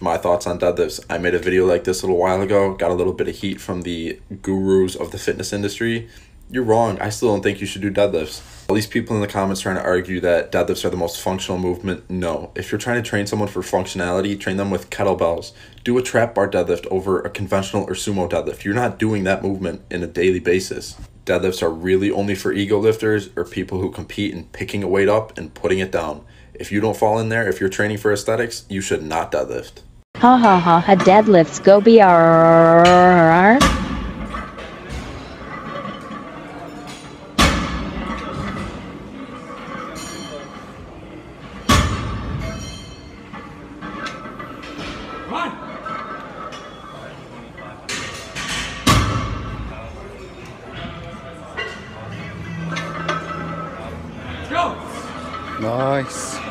my thoughts on deadlifts. I made a video like this a little while ago, got a little bit of heat from the gurus of the fitness industry. You're wrong. I still don't think you should do deadlifts. All these people in the comments trying to argue that deadlifts are the most functional movement. No. If you're trying to train someone for functionality, train them with kettlebells. Do a trap bar deadlift over a conventional or sumo deadlift. You're not doing that movement in a daily basis. Deadlifts are really only for ego lifters or people who compete in picking a weight up and putting it down. If you don't fall in there, if you're training for aesthetics, you should not deadlift. Ha ha ha ha deadlifts go BR. Nice.